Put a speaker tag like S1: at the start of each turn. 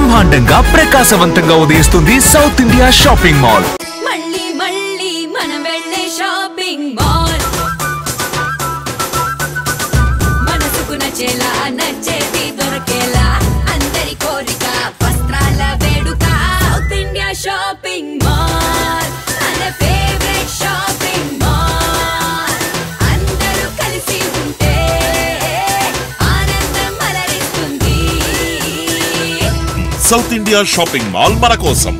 S1: బ్రహ్మాండంగా ప్రకాశవంతంగా ఉదయిస్తుంది సౌత్ ఇండియా షాపింగ్ మాల్
S2: మళ్ళీ మళ్ళీ మన వెళ్ళే షాపింగ్ మాల్ మనసుకు నచ్చేలా నచ్చేది దొరికేలా. అందరి కోరిక వస్త్రాల వేడుక. South India shopping
S3: South India shopping mall మన కోసం.